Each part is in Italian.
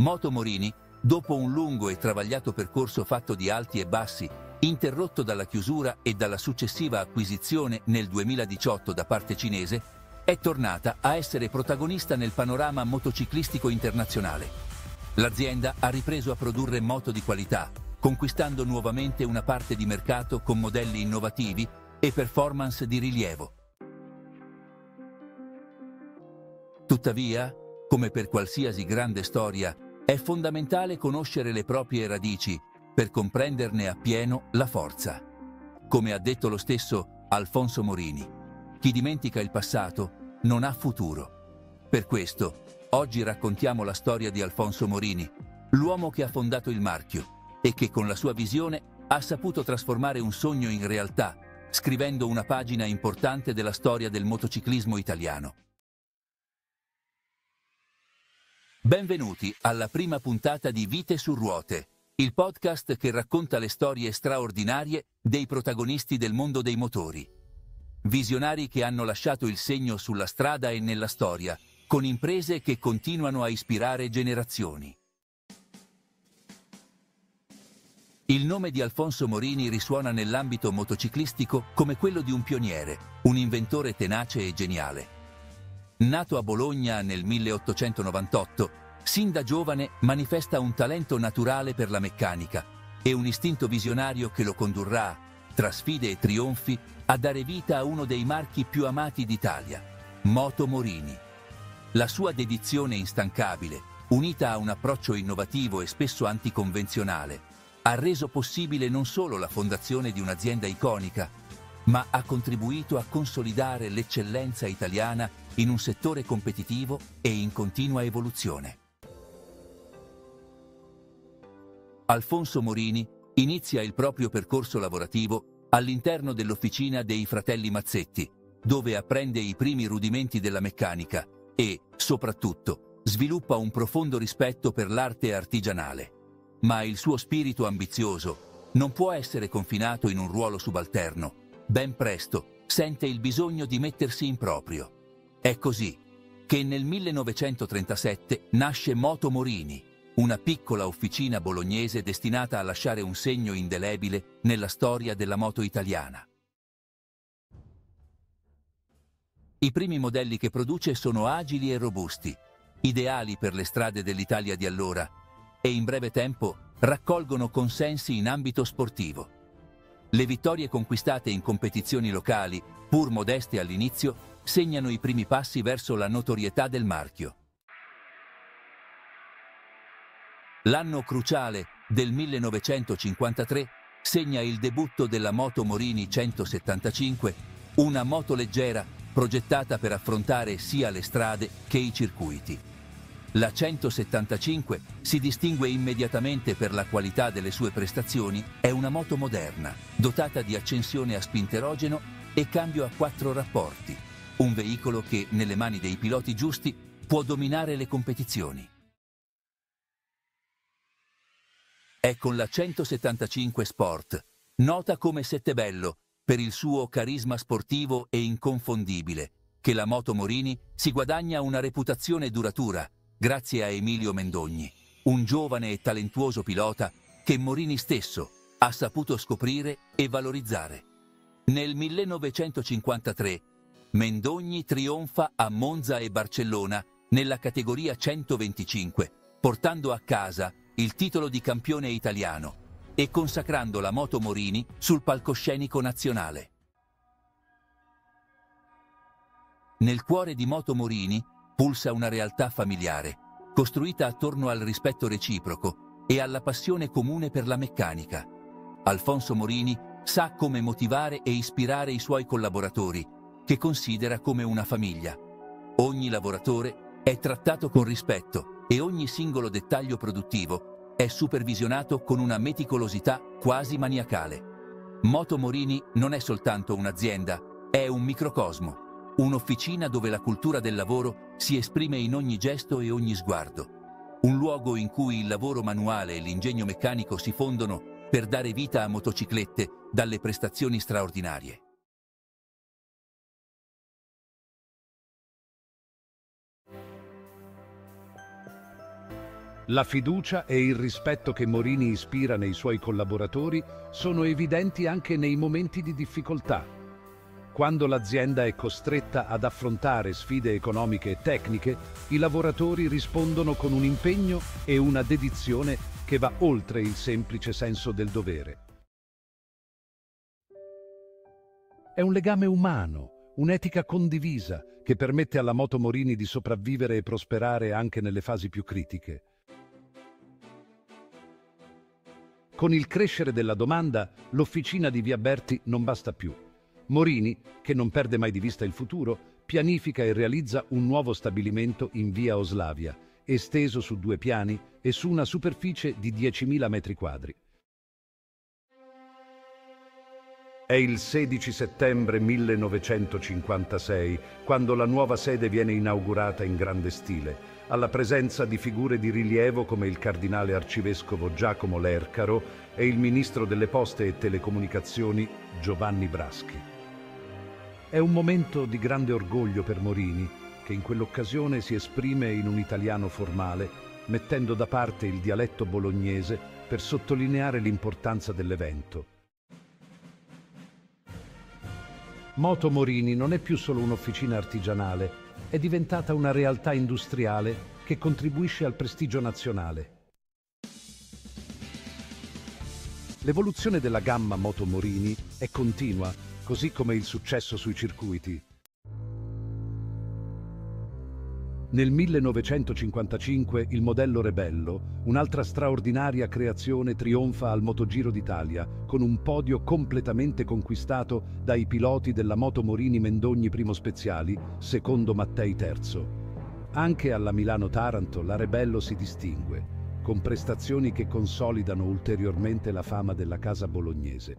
Moto Morini, dopo un lungo e travagliato percorso fatto di alti e bassi, interrotto dalla chiusura e dalla successiva acquisizione nel 2018 da parte cinese, è tornata a essere protagonista nel panorama motociclistico internazionale. L'azienda ha ripreso a produrre moto di qualità, conquistando nuovamente una parte di mercato con modelli innovativi e performance di rilievo. Tuttavia, come per qualsiasi grande storia, è fondamentale conoscere le proprie radici per comprenderne appieno la forza. Come ha detto lo stesso Alfonso Morini, chi dimentica il passato non ha futuro. Per questo, oggi raccontiamo la storia di Alfonso Morini, l'uomo che ha fondato il marchio e che con la sua visione ha saputo trasformare un sogno in realtà, scrivendo una pagina importante della storia del motociclismo italiano. Benvenuti alla prima puntata di Vite su ruote, il podcast che racconta le storie straordinarie dei protagonisti del mondo dei motori. Visionari che hanno lasciato il segno sulla strada e nella storia, con imprese che continuano a ispirare generazioni. Il nome di Alfonso Morini risuona nell'ambito motociclistico come quello di un pioniere, un inventore tenace e geniale. Nato a Bologna nel 1898, sin da giovane manifesta un talento naturale per la meccanica e un istinto visionario che lo condurrà, tra sfide e trionfi, a dare vita a uno dei marchi più amati d'Italia, Moto Morini. La sua dedizione instancabile, unita a un approccio innovativo e spesso anticonvenzionale, ha reso possibile non solo la fondazione di un'azienda iconica, ma ha contribuito a consolidare l'eccellenza italiana in un settore competitivo e in continua evoluzione. Alfonso Morini inizia il proprio percorso lavorativo all'interno dell'officina dei fratelli Mazzetti, dove apprende i primi rudimenti della meccanica e, soprattutto, sviluppa un profondo rispetto per l'arte artigianale. Ma il suo spirito ambizioso non può essere confinato in un ruolo subalterno. Ben presto sente il bisogno di mettersi in proprio. È così che nel 1937 nasce Moto Morini, una piccola officina bolognese destinata a lasciare un segno indelebile nella storia della moto italiana. I primi modelli che produce sono agili e robusti, ideali per le strade dell'Italia di allora, e in breve tempo raccolgono consensi in ambito sportivo. Le vittorie conquistate in competizioni locali, pur modeste all'inizio, segnano i primi passi verso la notorietà del marchio. L'anno cruciale del 1953 segna il debutto della moto Morini 175, una moto leggera progettata per affrontare sia le strade che i circuiti. La 175 si distingue immediatamente per la qualità delle sue prestazioni, è una moto moderna, dotata di accensione a spinterogeno e cambio a quattro rapporti, un veicolo che, nelle mani dei piloti giusti, può dominare le competizioni. È con la 175 Sport, nota come Settebello per il suo carisma sportivo e inconfondibile, che la Moto Morini si guadagna una reputazione duratura grazie a Emilio Mendogni, un giovane e talentuoso pilota che Morini stesso ha saputo scoprire e valorizzare. Nel 1953 Mendogni trionfa a Monza e Barcellona nella categoria 125, portando a casa il titolo di campione italiano e consacrando la moto Morini sul palcoscenico nazionale. Nel cuore di Moto Morini pulsa una realtà familiare, costruita attorno al rispetto reciproco e alla passione comune per la meccanica. Alfonso Morini sa come motivare e ispirare i suoi collaboratori, che considera come una famiglia. Ogni lavoratore è trattato con rispetto e ogni singolo dettaglio produttivo è supervisionato con una meticolosità quasi maniacale. Moto Morini non è soltanto un'azienda, è un microcosmo, un'officina dove la cultura del lavoro si esprime in ogni gesto e ogni sguardo, un luogo in cui il lavoro manuale e l'ingegno meccanico si fondono per dare vita a motociclette dalle prestazioni straordinarie. La fiducia e il rispetto che Morini ispira nei suoi collaboratori sono evidenti anche nei momenti di difficoltà. Quando l'azienda è costretta ad affrontare sfide economiche e tecniche, i lavoratori rispondono con un impegno e una dedizione che va oltre il semplice senso del dovere. È un legame umano, un'etica condivisa che permette alla Moto Morini di sopravvivere e prosperare anche nelle fasi più critiche. Con il crescere della domanda, l'officina di Via Berti non basta più. Morini, che non perde mai di vista il futuro, pianifica e realizza un nuovo stabilimento in Via Oslavia, esteso su due piani e su una superficie di 10.000 metri quadri. È il 16 settembre 1956, quando la nuova sede viene inaugurata in grande stile, alla presenza di figure di rilievo come il cardinale arcivescovo Giacomo Lercaro e il ministro delle poste e telecomunicazioni Giovanni Braschi. È un momento di grande orgoglio per Morini, che in quell'occasione si esprime in un italiano formale, mettendo da parte il dialetto bolognese per sottolineare l'importanza dell'evento. Moto Morini non è più solo un'officina artigianale, è diventata una realtà industriale che contribuisce al prestigio nazionale. L'evoluzione della gamma Moto Morini è continua, così come il successo sui circuiti. Nel 1955 il modello Rebello, un'altra straordinaria creazione, trionfa al Motogiro d'Italia, con un podio completamente conquistato dai piloti della Moto Morini Mendogni Primo Speziali, secondo Mattei III. Anche alla Milano-Taranto la Rebello si distingue, con prestazioni che consolidano ulteriormente la fama della casa bolognese.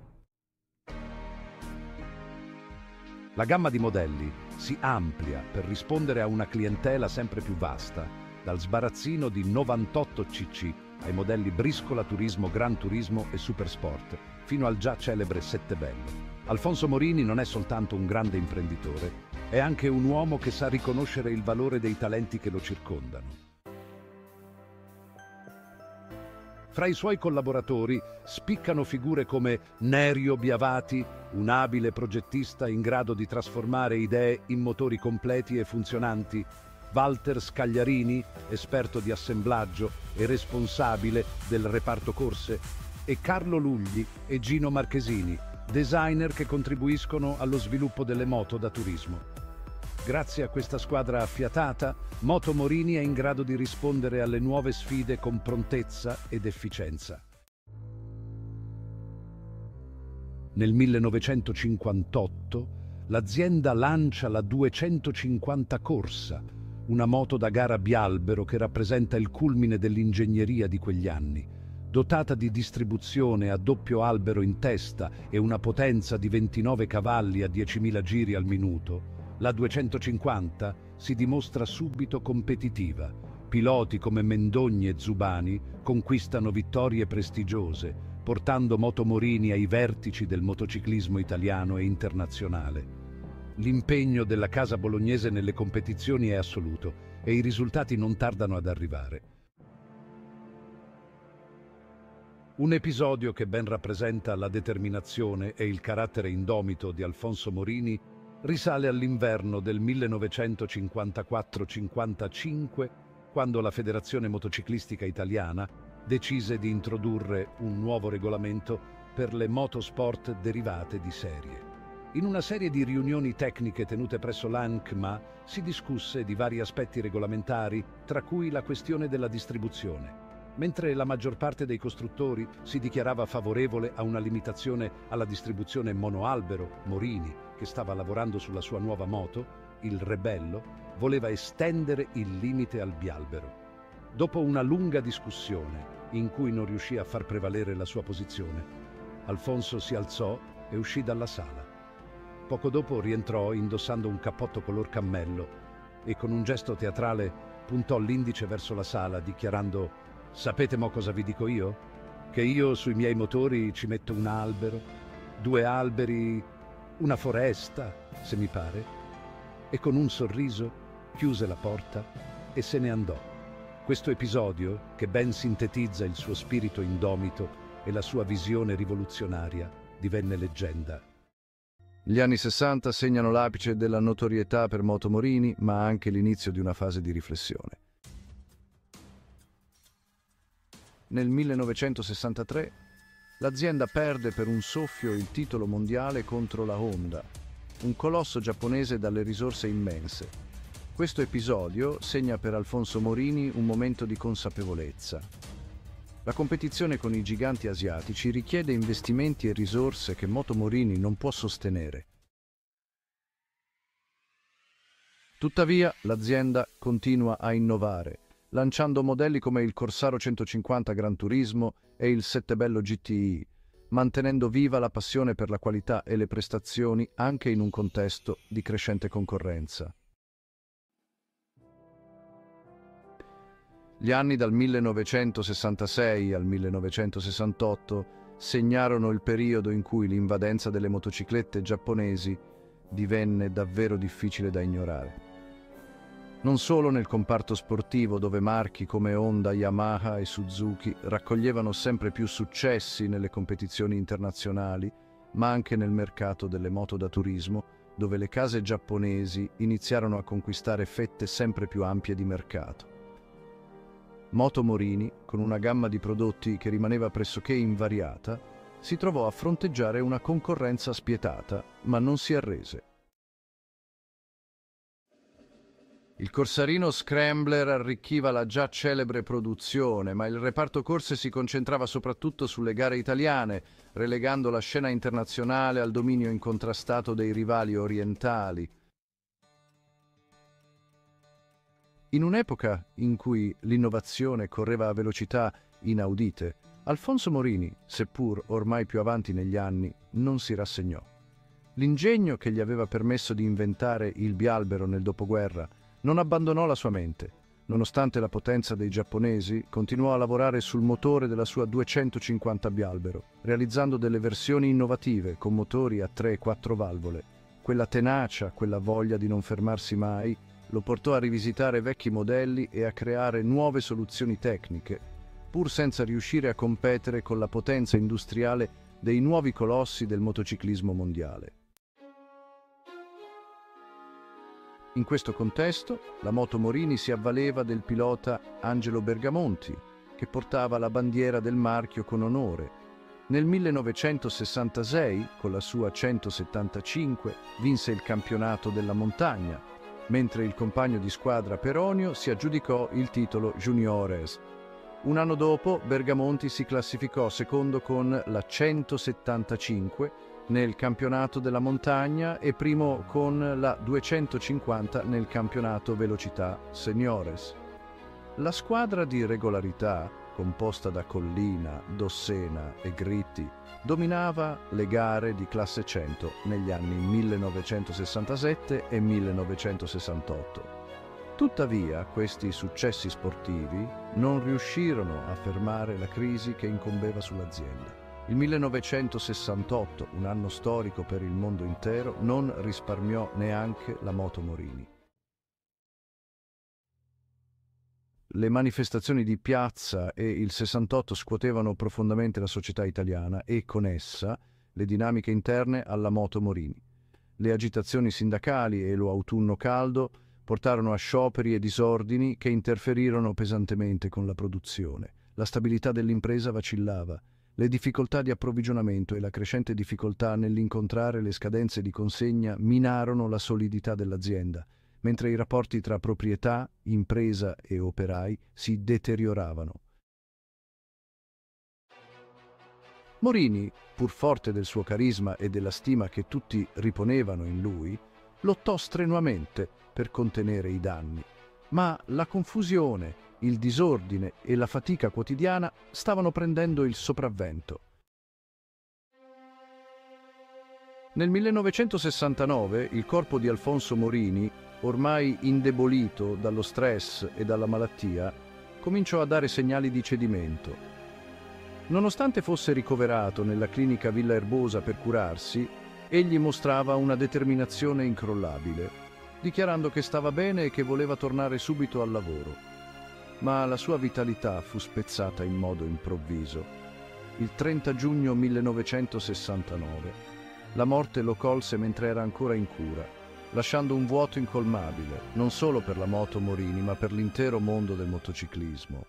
La gamma di modelli si amplia per rispondere a una clientela sempre più vasta, dal sbarazzino di 98 cc ai modelli Briscola Turismo, Gran Turismo e Supersport, fino al già celebre Sette Bello. Alfonso Morini non è soltanto un grande imprenditore, è anche un uomo che sa riconoscere il valore dei talenti che lo circondano. Fra i suoi collaboratori spiccano figure come Nerio Biavati, un abile progettista in grado di trasformare idee in motori completi e funzionanti, Walter Scagliarini, esperto di assemblaggio e responsabile del reparto corse, e Carlo Lugli e Gino Marchesini, designer che contribuiscono allo sviluppo delle moto da turismo. Grazie a questa squadra affiatata, Moto Morini è in grado di rispondere alle nuove sfide con prontezza ed efficienza. Nel 1958 l'azienda lancia la 250 Corsa, una moto da gara bialbero che rappresenta il culmine dell'ingegneria di quegli anni. Dotata di distribuzione a doppio albero in testa e una potenza di 29 cavalli a 10.000 giri al minuto, la 250 si dimostra subito competitiva. Piloti come Mendogni e Zubani conquistano vittorie prestigiose, portando Motomorini ai vertici del motociclismo italiano e internazionale. L'impegno della casa bolognese nelle competizioni è assoluto e i risultati non tardano ad arrivare. Un episodio che ben rappresenta la determinazione e il carattere indomito di Alfonso Morini risale all'inverno del 1954-55, quando la Federazione Motociclistica Italiana decise di introdurre un nuovo regolamento per le motosport derivate di serie. In una serie di riunioni tecniche tenute presso l'ANCMA si discusse di vari aspetti regolamentari, tra cui la questione della distribuzione. Mentre la maggior parte dei costruttori si dichiarava favorevole a una limitazione alla distribuzione monoalbero, Morini, che stava lavorando sulla sua nuova moto, il Rebello, voleva estendere il limite al bialbero. Dopo una lunga discussione, in cui non riuscì a far prevalere la sua posizione, Alfonso si alzò e uscì dalla sala. Poco dopo rientrò indossando un cappotto color cammello e con un gesto teatrale puntò l'indice verso la sala dichiarando Sapete mo cosa vi dico io? Che io sui miei motori ci metto un albero, due alberi, una foresta, se mi pare, e con un sorriso chiuse la porta e se ne andò. Questo episodio, che ben sintetizza il suo spirito indomito e la sua visione rivoluzionaria, divenne leggenda. Gli anni 60 segnano l'apice della notorietà per Moto Morini, ma anche l'inizio di una fase di riflessione. Nel 1963 l'azienda perde per un soffio il titolo mondiale contro la Honda, un colosso giapponese dalle risorse immense. Questo episodio segna per Alfonso Morini un momento di consapevolezza. La competizione con i giganti asiatici richiede investimenti e risorse che Moto Morini non può sostenere. Tuttavia, l'azienda continua a innovare, lanciando modelli come il Corsaro 150 Gran Turismo e il Settebello GTI, mantenendo viva la passione per la qualità e le prestazioni anche in un contesto di crescente concorrenza. Gli anni dal 1966 al 1968 segnarono il periodo in cui l'invadenza delle motociclette giapponesi divenne davvero difficile da ignorare. Non solo nel comparto sportivo dove marchi come Honda, Yamaha e Suzuki raccoglievano sempre più successi nelle competizioni internazionali, ma anche nel mercato delle moto da turismo, dove le case giapponesi iniziarono a conquistare fette sempre più ampie di mercato. Moto Morini, con una gamma di prodotti che rimaneva pressoché invariata, si trovò a fronteggiare una concorrenza spietata, ma non si arrese. Il Corsarino Scrambler arricchiva la già celebre produzione, ma il reparto corse si concentrava soprattutto sulle gare italiane, relegando la scena internazionale al dominio incontrastato dei rivali orientali. In un'epoca in cui l'innovazione correva a velocità inaudite, Alfonso Morini, seppur ormai più avanti negli anni, non si rassegnò. L'ingegno che gli aveva permesso di inventare il bialbero nel dopoguerra non abbandonò la sua mente. Nonostante la potenza dei giapponesi, continuò a lavorare sul motore della sua 250 bialbero, realizzando delle versioni innovative con motori a 3 e 4 valvole. Quella tenacia, quella voglia di non fermarsi mai, lo portò a rivisitare vecchi modelli e a creare nuove soluzioni tecniche, pur senza riuscire a competere con la potenza industriale dei nuovi colossi del motociclismo mondiale. In questo contesto, la Moto Morini si avvaleva del pilota Angelo Bergamonti, che portava la bandiera del marchio con onore. Nel 1966, con la sua 175, vinse il campionato della montagna, mentre il compagno di squadra Peronio si aggiudicò il titolo Juniores. Un anno dopo Bergamonti si classificò secondo con la 175 nel campionato della montagna e primo con la 250 nel campionato velocità Seniores. La squadra di regolarità, composta da Collina, Dossena e Gritti, dominava le gare di classe 100 negli anni 1967 e 1968. Tuttavia, questi successi sportivi non riuscirono a fermare la crisi che incombeva sull'azienda. Il 1968, un anno storico per il mondo intero, non risparmiò neanche la moto Morini. Le manifestazioni di piazza e il 68 scuotevano profondamente la società italiana e con essa le dinamiche interne alla moto Morini. Le agitazioni sindacali e lo autunno caldo portarono a scioperi e disordini che interferirono pesantemente con la produzione. La stabilità dell'impresa vacillava. Le difficoltà di approvvigionamento e la crescente difficoltà nell'incontrare le scadenze di consegna minarono la solidità dell'azienda mentre i rapporti tra proprietà, impresa e operai si deterioravano. Morini, pur forte del suo carisma e della stima che tutti riponevano in lui, lottò strenuamente per contenere i danni, ma la confusione, il disordine e la fatica quotidiana stavano prendendo il sopravvento. Nel 1969 il corpo di Alfonso Morini ormai indebolito dallo stress e dalla malattia, cominciò a dare segnali di cedimento. Nonostante fosse ricoverato nella clinica Villa Erbosa per curarsi, egli mostrava una determinazione incrollabile, dichiarando che stava bene e che voleva tornare subito al lavoro. Ma la sua vitalità fu spezzata in modo improvviso. Il 30 giugno 1969 la morte lo colse mentre era ancora in cura, lasciando un vuoto incolmabile, non solo per la moto Morini, ma per l'intero mondo del motociclismo.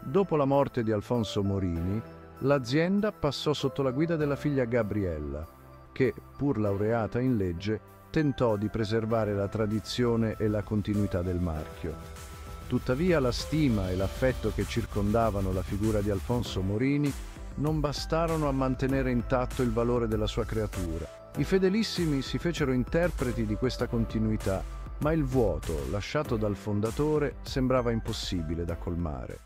Dopo la morte di Alfonso Morini, l'azienda passò sotto la guida della figlia Gabriella, che, pur laureata in legge, tentò di preservare la tradizione e la continuità del marchio. Tuttavia la stima e l'affetto che circondavano la figura di Alfonso Morini non bastarono a mantenere intatto il valore della sua creatura. I fedelissimi si fecero interpreti di questa continuità, ma il vuoto lasciato dal fondatore sembrava impossibile da colmare.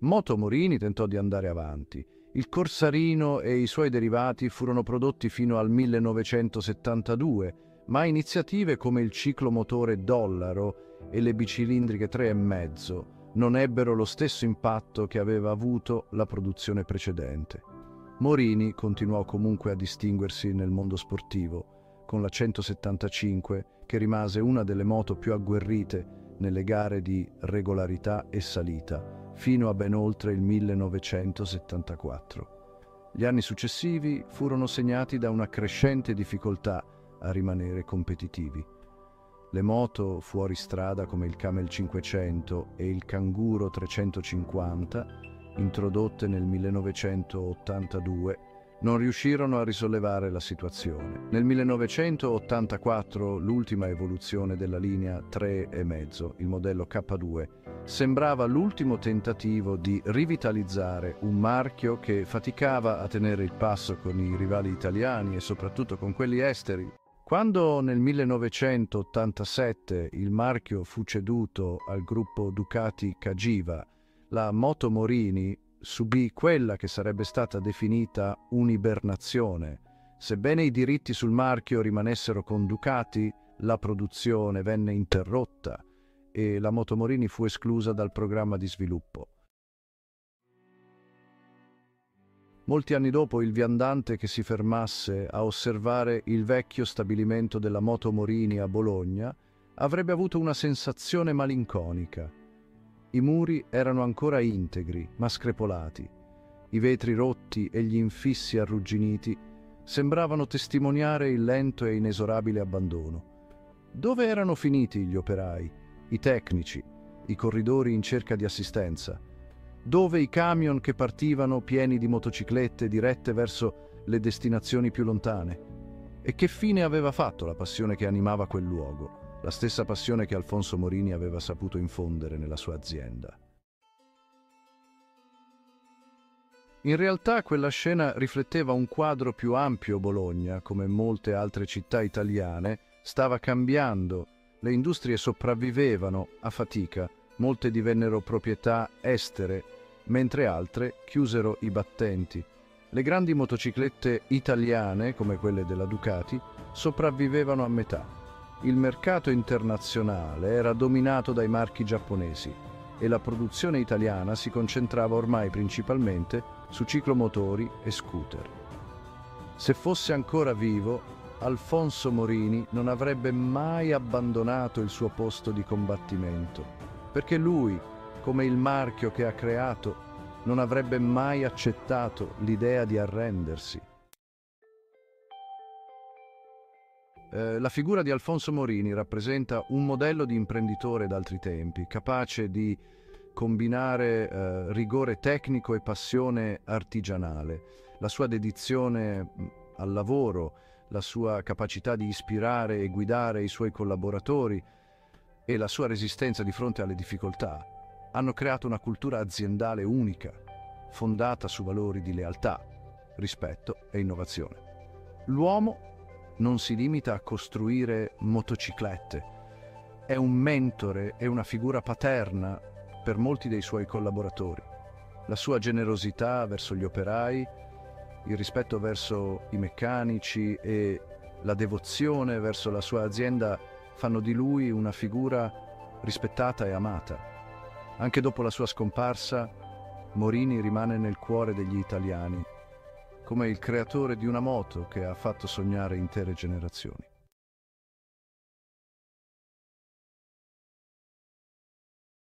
Moto Morini tentò di andare avanti. Il Corsarino e i suoi derivati furono prodotti fino al 1972, ma iniziative come il ciclomotore Dollaro e le bicilindriche 3,5 non ebbero lo stesso impatto che aveva avuto la produzione precedente. Morini continuò comunque a distinguersi nel mondo sportivo, con la 175 che rimase una delle moto più agguerrite nelle gare di regolarità e salita, fino a ben oltre il 1974. Gli anni successivi furono segnati da una crescente difficoltà a rimanere competitivi. Le moto fuori strada come il Camel 500 e il Kanguro 350, introdotte nel 1982, non riuscirono a risollevare la situazione. Nel 1984 l'ultima evoluzione della linea 3,5, il modello K2, sembrava l'ultimo tentativo di rivitalizzare un marchio che faticava a tenere il passo con i rivali italiani e soprattutto con quelli esteri. Quando nel 1987 il marchio fu ceduto al gruppo Ducati Cagiva, la Moto Morini subì quella che sarebbe stata definita un'ibernazione. Sebbene i diritti sul marchio rimanessero con Ducati, la produzione venne interrotta e la Moto Morini fu esclusa dal programma di sviluppo. Molti anni dopo il viandante che si fermasse a osservare il vecchio stabilimento della Moto Morini a Bologna avrebbe avuto una sensazione malinconica. I muri erano ancora integri, ma screpolati. I vetri rotti e gli infissi arrugginiti sembravano testimoniare il lento e inesorabile abbandono. Dove erano finiti gli operai, i tecnici, i corridori in cerca di assistenza? dove i camion che partivano pieni di motociclette dirette verso le destinazioni più lontane. E che fine aveva fatto la passione che animava quel luogo, la stessa passione che Alfonso Morini aveva saputo infondere nella sua azienda. In realtà quella scena rifletteva un quadro più ampio Bologna, come molte altre città italiane, stava cambiando, le industrie sopravvivevano a fatica, molte divennero proprietà estere mentre altre chiusero i battenti. Le grandi motociclette italiane, come quelle della Ducati, sopravvivevano a metà. Il mercato internazionale era dominato dai marchi giapponesi e la produzione italiana si concentrava ormai principalmente su ciclomotori e scooter. Se fosse ancora vivo, Alfonso Morini non avrebbe mai abbandonato il suo posto di combattimento, perché lui, come il marchio che ha creato, non avrebbe mai accettato l'idea di arrendersi. Eh, la figura di Alfonso Morini rappresenta un modello di imprenditore d'altri tempi, capace di combinare eh, rigore tecnico e passione artigianale. La sua dedizione al lavoro, la sua capacità di ispirare e guidare i suoi collaboratori e la sua resistenza di fronte alle difficoltà hanno creato una cultura aziendale unica, fondata su valori di lealtà, rispetto e innovazione. L'uomo non si limita a costruire motociclette, è un mentore e una figura paterna per molti dei suoi collaboratori. La sua generosità verso gli operai, il rispetto verso i meccanici e la devozione verso la sua azienda fanno di lui una figura rispettata e amata. Anche dopo la sua scomparsa, Morini rimane nel cuore degli italiani, come il creatore di una moto che ha fatto sognare intere generazioni.